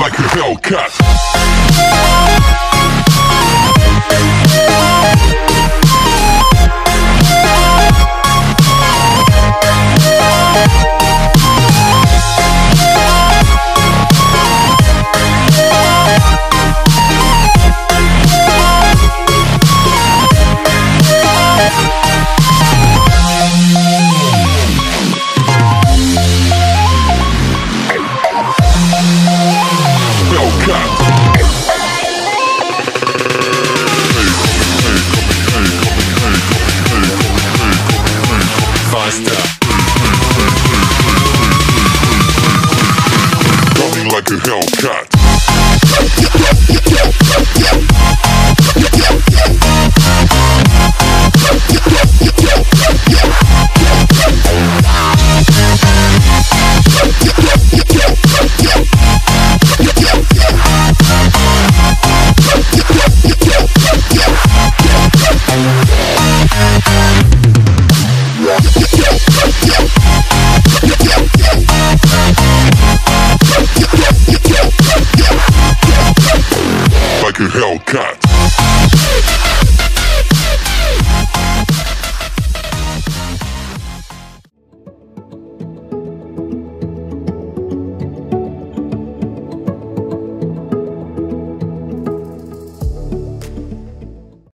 like a Hellcat. A Hellcat. Hellcat.